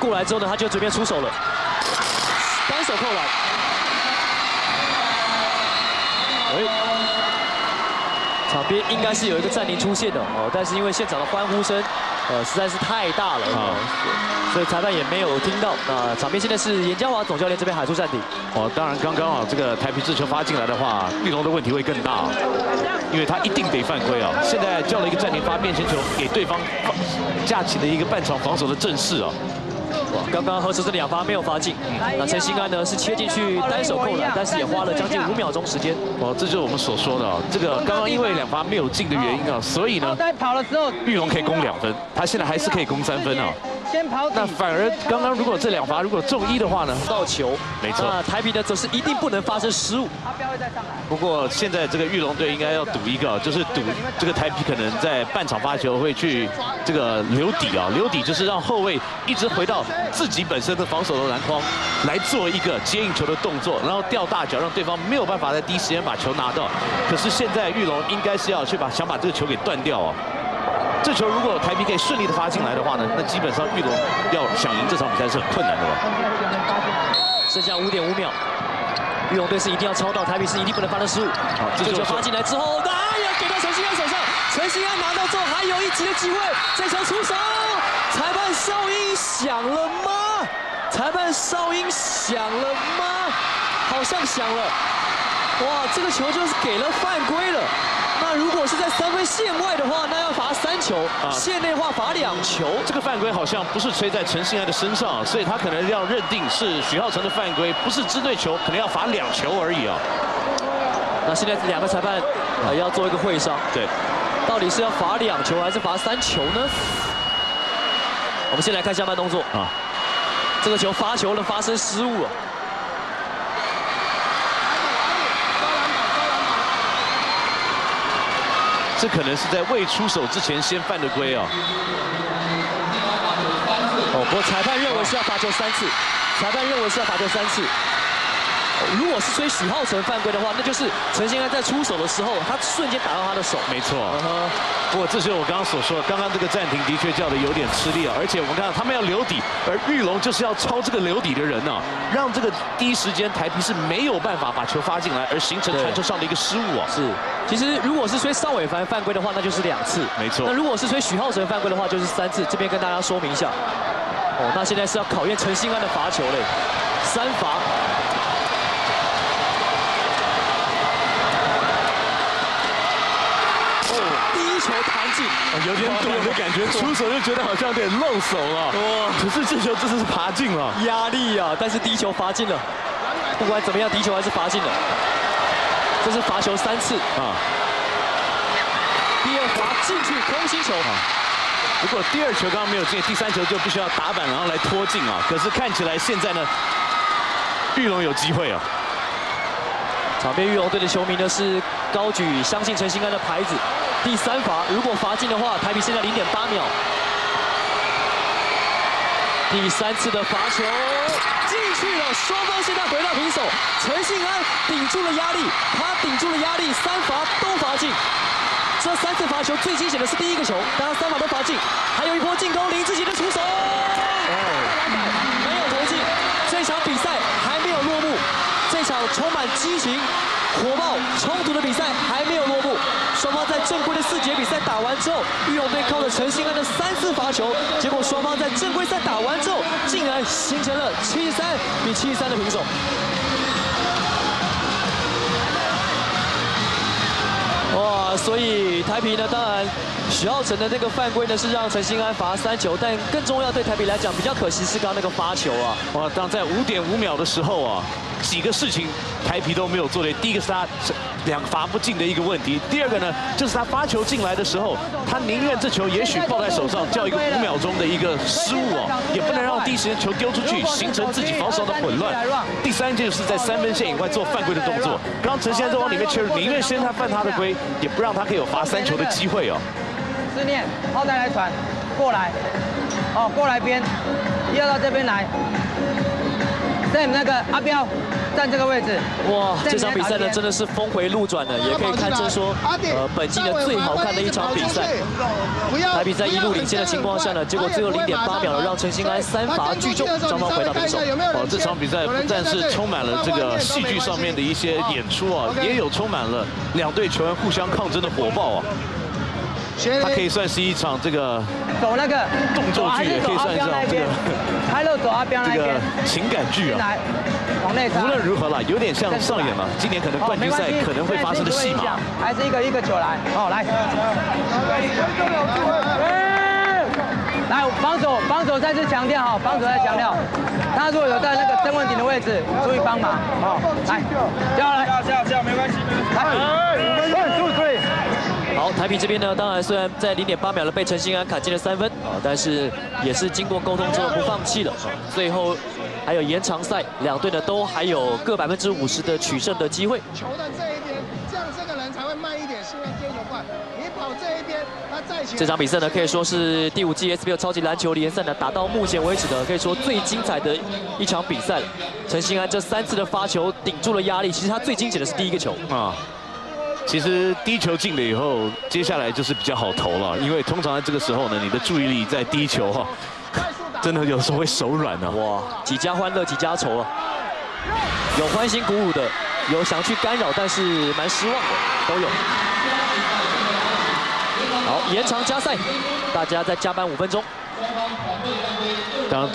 过来之后呢，他就准备出手了，单手扣篮。哎，场边应该是有一个暂停出现的哦，但是因为现场的欢呼声，呃，实在是太大了啊，所以裁判也没有听到。那场边现在是严家华总教练这边喊出暂停。哦，当然刚刚啊，这个台皮制球发进来的话，绿龙的问题会更大，因为他一定得犯规啊。现在叫了一个暂停发面前球，给对方架起了一个半场防守的阵势啊。刚刚何时这两发没有发进，那陈兴安呢是切进去单手扣篮，但是也花了将近五秒钟时间。哦，这就是我们所说的啊，这个刚刚因为两发没有进的原因啊，所以呢，在跑的时候，玉龙可以攻两分，他现在还是可以攻三分啊。先跑。那反而刚刚如果这两罚如果中一的话呢？到球，没错。那台比呢则是一定不能发生失误。他不要再上来。不过现在这个玉龙队应该要赌一个，就是赌这个台比可能在半场发球会去这个留底啊，留底就是让后卫一直回到自己本身的防守的篮筐来做一个接应球的动作，然后吊大脚，让对方没有办法在第一时间把球拿到。可是现在玉龙应该是要去把想把这个球给断掉啊。这球如果台皮可以顺利的发进来的话呢，那基本上玉龙要想赢这场比赛是很困难的了。剩下五点五秒，玉龙队是一定要超到台皮，是一定不能发生失误。好，这球发进来之后，哎呀，给到陈兴安手上，陈兴安拿到之后还有一击的机会，这球出手，裁判哨音响了吗？裁判哨音响了吗？好像响了。哇，这个球就是给了犯规了。那如果是在三分线外的话，那要罚三球；线内话罚两球。这个犯规好像不是吹在陈信安的身上，所以他可能要认定是许浩成的犯规，不是针对球，可能要罚两球而已啊。那现在两个裁判啊要做一个会商，对，到底是要罚两球还是罚三球呢？我们先来看下半动作啊，这个球发球了，发生失误了。这可能是在未出手之前先犯的规哦。哦，不过裁判认为是要罚球三次，裁判认为是要罚球三次。如果是吹许浩成犯规的话，那就是陈兴安在出手的时候，他瞬间打到他的手。没错。不过这是我刚刚所说的，刚刚这个暂停的确叫的有点吃力啊。而且我们看到他们要留底，而玉龙就是要抄这个留底的人呢，让这个第一时间台皮是没有办法把球发进来，而形成传球上的一个失误啊。是。其实如果是吹邵伟凡犯规的话，那就是两次。没错。那如果是吹许浩成犯规的话，就是三次。这边跟大家说明一下。哦，那现在是要考验陈兴安的罚球嘞，三罚。有点短的感觉，出手就觉得好像有点漏手了。哇！可是这球真的是爬进了，压力啊！但是第一球罚进了，不管怎么样，第一球还是罚进了。这是罚球三次啊。第二罚进去，空心球。如果第二球刚刚没有进，第三球就必须要打板，然后来拖进啊。可是看起来现在呢，玉龙有机会啊。场边玉龙队的球迷呢是高举相信陈兴安的牌子。第三罚，如果罚进的话，台比现在零点八秒。第三次的罚球双方现在回到平手。陈信安顶住了压力，他顶住了压力，三罚都罚进。这三次罚球最惊险的是第一个球，当然三罚都罚进。还有一波进攻，林志杰的出手，篮板没有投进。这场比赛还没有落幕，这场充满激情、火爆、冲突的比赛还没有落幕。双方在正规的四节比赛打完之后，玉龙队靠着陈兴安的三次罚球，结果双方在正规赛打完之后，竟然形成了七三比七三的平手。哇，所以台皮呢，当然许浩成的那个犯规呢是让陈兴安罚三球，但更重要对台皮来讲比较可惜是刚刚那个发球啊。哇，当在五点五秒的时候啊。几个事情台皮都没有做对，第一个是他两罚不进的一个问题，第二个呢就是他发球进来的时候，他宁愿这球也许抱在手上，叫一个五秒钟的一个失误哦，也不能让第一时间球丢出去，形成自己防守的混乱。第三就是在三分线以外做犯规的动作，刚刚陈先生往里面切入，宁愿先他犯他的规，也不让他可以有罚三球的机会哦。思念，后再来传，过来，哦，过来边，要到这边来。在那个阿彪，站这个位置。哇，这场比赛呢真的是峰回路转的，也可以看成说，呃，本季的最好看的一场比赛。台比在一路领先的情况下呢，结果最后零点八秒了，让陈兴安三罚聚中，双方回到平手。哦，这场比赛不但是充满了这个戏剧上面的一些演出啊，也有充满了两队球员互相抗争的火爆啊。它可以算是一场这个走那个动作剧，也可以算是这个开路走阿彪这个情感剧啊。无论如何了，有点像上演了今年可能冠军赛可能会发生的戏码。还是一个一个球来，好来。来防守，防守再次强调哈，防守再强调。他如果有在那个曾文鼎的位置，注意帮忙，好，来，掉来，这样这样没关系，来，注意。好，台比这边呢，当然虽然在零点八秒了被陈兴安砍进了三分啊，但是也是经过沟通之后不放弃了。最后还有延长赛，两队呢都还有各百分之五十的取胜的机会。球的这一边，这样这个人才会慢一点，是因为接球快。你跑这一边，他再这场比赛呢，可以说是第五季 SBL 超级篮球联赛呢打到目前为止的可以说最精彩的一场比赛了。陈兴安这三次的发球顶住了压力，其实他最惊险的是第一个球啊。其实低球进了以后，接下来就是比较好投了，因为通常在这个时候呢，你的注意力在低球哈，真的有时候会手软呢。哇，几家欢乐几家愁啊，有欢欣鼓舞的，有想去干扰但是蛮失望的，都有。好，延长加赛，大家再加班五分钟。当然。